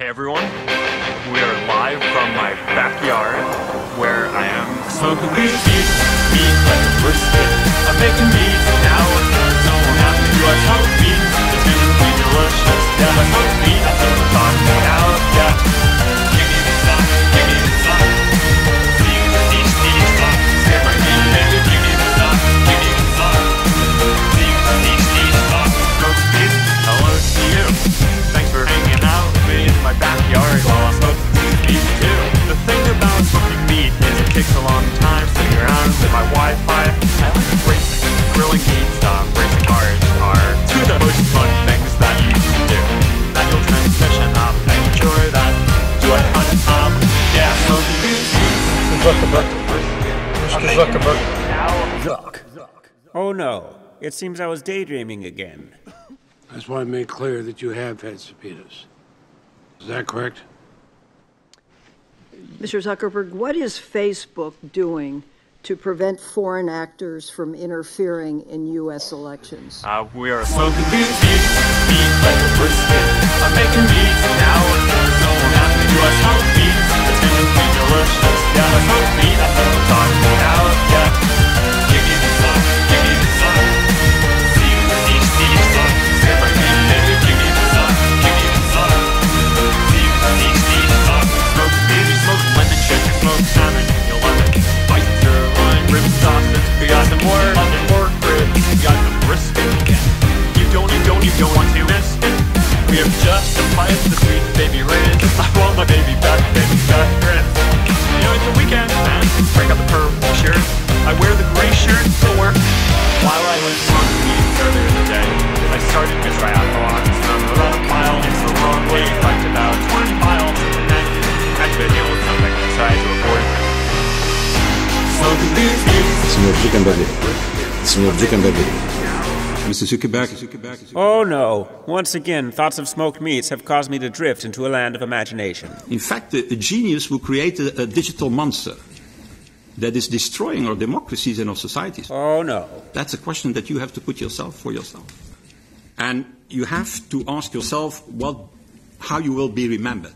Hey everyone, we are live from my backyard where I am smoking weed, meat, meat like a brisket. I'm making meat now, to smoke meat too. The thing about smoking meat is it takes a long time sitting around with my Wi-Fi. I like racing. Grilling meat, um, racing cars are two of the most fun things that you can do. Manual transmission, um, I enjoy that. Do I hunt? Um, yeah, smoking meat. Zuckerberg. Mr. Zuckerberg. Oh no, it seems I was daydreaming again. That's why I made clear that you have had subpoenas. Is that correct? Mr. Zuckerberg, what is Facebook doing to prevent foreign actors from interfering in U.S. elections? Uh, we are smoking meat like a brisket. I'm making meat now, smoke Have just applied the sweet baby rinse. I want my baby back, baby back, rinse. You know, it's the weekend, man. Break out the purple shirt. I wear the gray shirt to work. While I was smoking weed earlier in the day, I started my triathlon. From the rough mile, it's the wrong way. Biked about 20 miles, and then actually I deal with something. I decided to report it. Smoking weed, Senhor Zuckerberg. Senhor Zuckerberg. Mr. Zuckerberg. Oh no, once again, thoughts of smoked meats have caused me to drift into a land of imagination. In fact, a, a genius will create a, a digital monster that is destroying our democracies and our societies. Oh no. That's a question that you have to put yourself for yourself. And you have to ask yourself what, how you will be remembered.